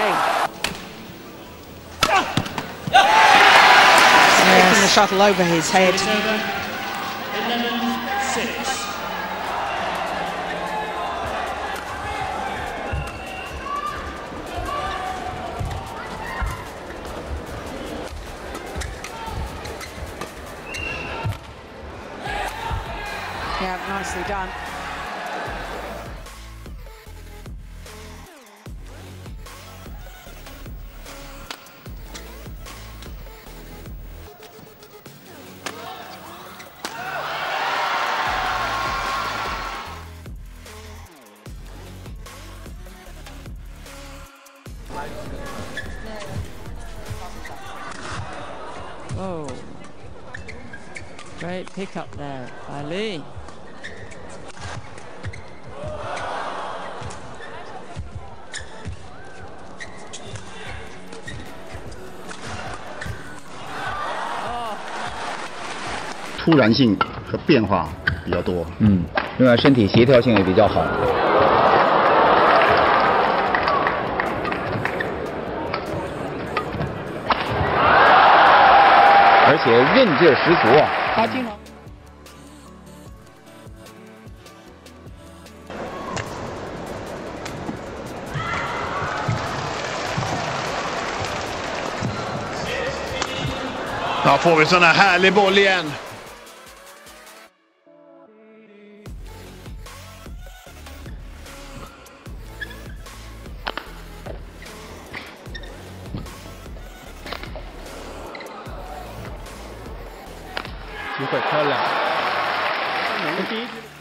Game. Taking the shuttle over his head. Yeah, nicely done. Whoa. Great pickup there by Lee. 突然性和变化比较多。嗯，另外身体协调性也比较好。且韧劲儿十足啊！他经常。Ja, får vi sån här härlig boll igen. “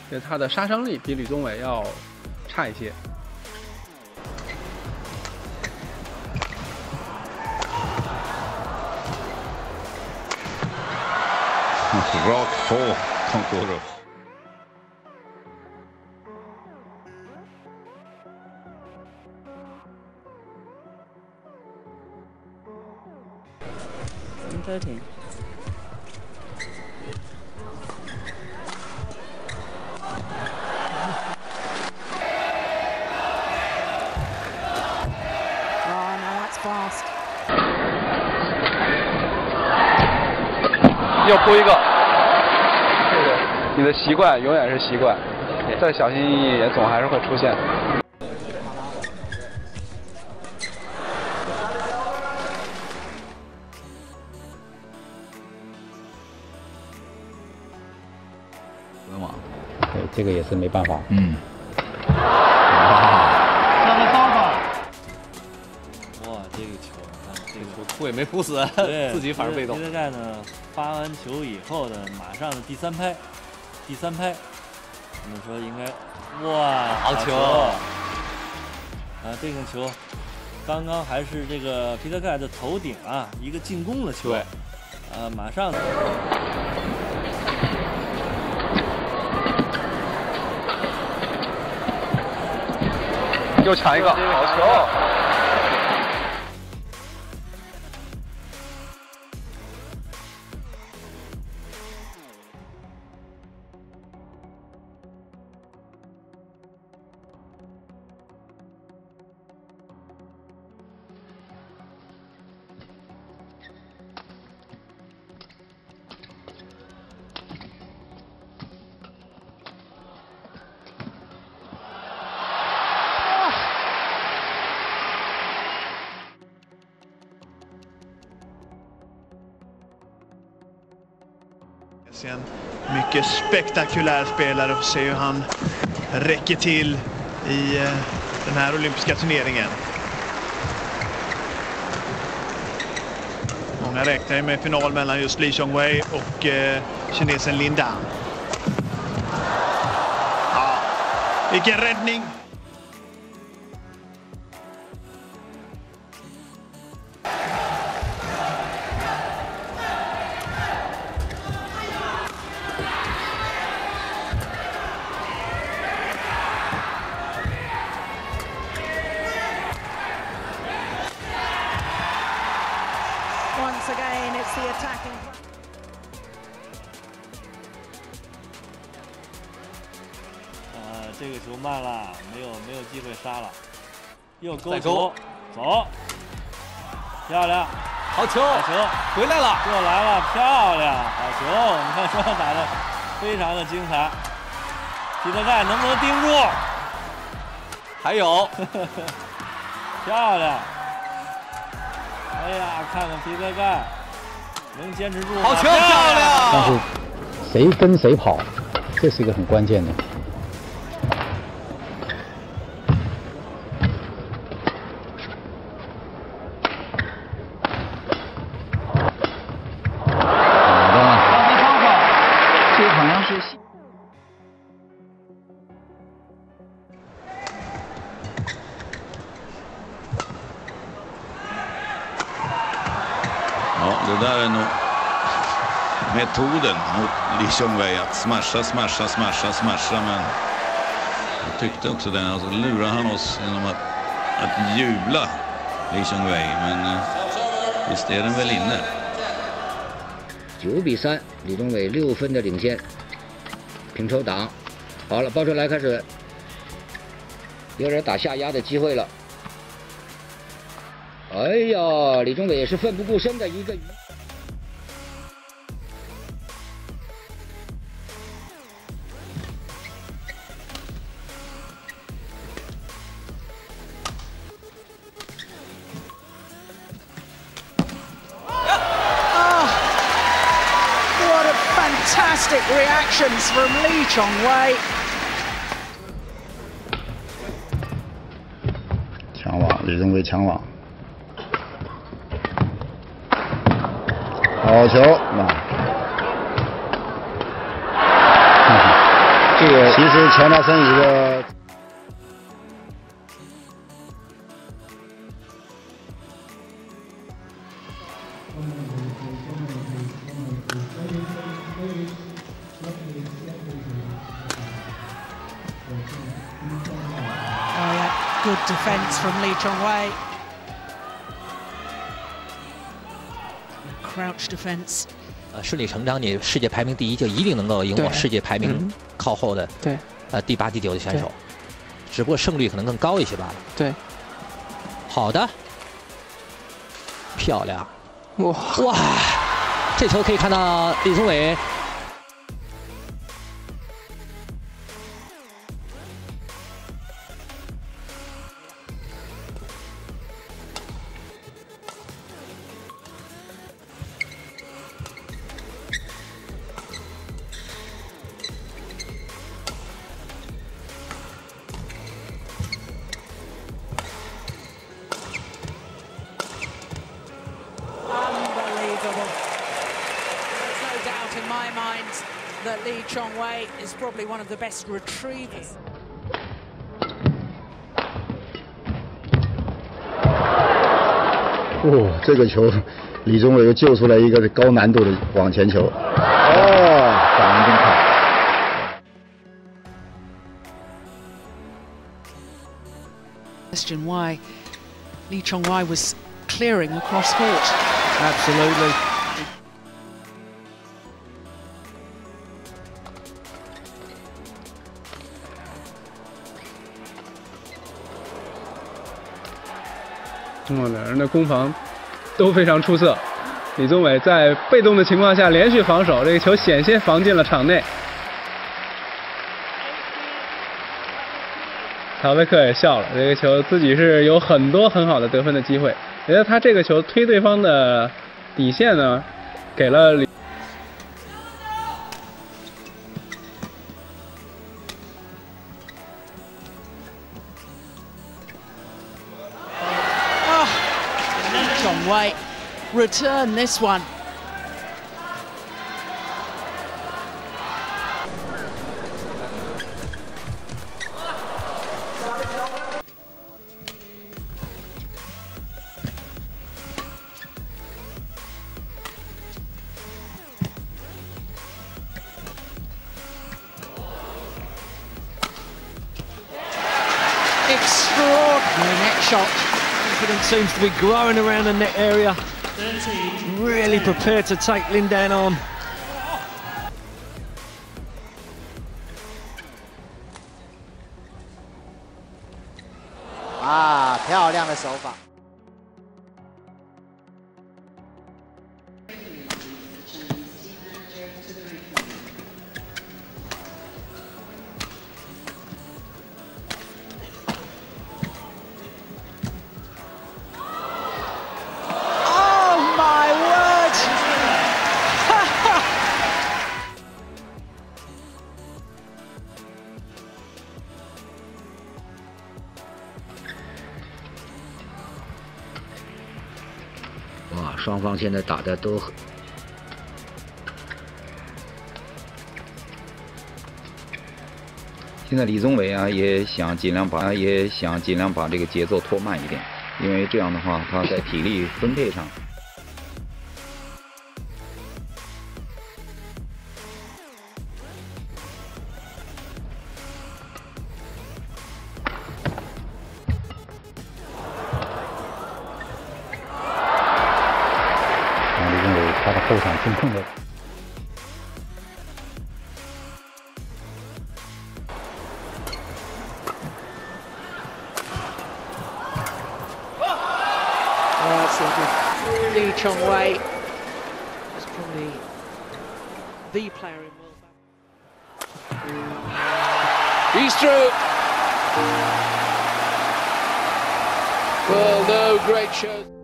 一，就他的杀伤力比吕宗伟要差一些。Rakt på Kontorov. Thirteen. 又扑一个，这个你的习惯永远是习惯，再小心翼翼也总还是会出现。文网，对，这个也是没办法。嗯。扑也没扑死，自己反而被动。皮特盖呢，发完球以后的马上的第三拍，第三拍，我们说应该，哇，好球！啊，这个球，刚刚还是这个皮特盖的头顶啊，一个进攻的球，对，啊，马上。又抢一个，好球！En mycket spektakulär spelare och se hur han räcker till i eh, den här olympiska turneringen. Många räknar ju med final mellan just Li Chongwei och eh, kinesen Lin Dan. Ja, vilken räddning! 这个球慢了，没有没有机会杀了，又勾再球勾，走，漂亮，好球，好球，回来了，又来了，漂亮，好球！你看双方打的非常的精彩，皮特盖能不能盯住？还有，漂亮！哎呀，看看皮特盖能坚持住吗？好球，漂亮！但是谁跟谁跑，这是一个很关键的。det där är nog metoden mot Lee Chong-Wei att smasha, smasha, smasha, smasha. Men jag tyckte också det. Alltså lurar han oss genom att, att jubla Lee Chong-Wei. Men eh, visst är den väl inne. 九比三，李宗伟六分的领先，平抽档，好了，包出来开始，有点打下压的机会了。哎呀，李宗伟也是奋不顾身的一个。 Fantastic reactions from Lee Chong Wei. 强网，李宗伟强网，好球！啊，这个其实钱大森一个 good defence from Lee Chong Wei. Crouch defence. 呃，顺理成章，你世界排名第一就一定能够赢过世界排名靠后的对，呃第八、第九的选手，只不过胜率可能更高一些罢了。对，好的，漂亮，哇哇，这球可以看到李宗伟 Lee Chong Wei is probably one of the best retrievers. 哦，这个球，李宗伟又救出来一个高难度的网前球。哦，反应真快。 Question why Lee Chong Wei was clearing across court. Absolutely. – 嗯，两人的攻防都非常出色。李宗伟在被动的情况下连续防守，这个球险些防进了场内。曹维克也笑了，这个球自己是有很多很好的得分的机会。觉得他这个球推对方的底线呢，给了李。Return this one. Extraordinary net shot. Confidence seems to be growing around the net area. Really prepared to take Lindan on. 啊，漂亮的手法。 双方现在打的都很。现在李宗伟啊，也想尽量把也想尽量把这个节奏拖慢一点，因为这样的话，他在体力分配上。后场真正的。Lee Chong Wei is probably the player in world. He's through. Well, no great show.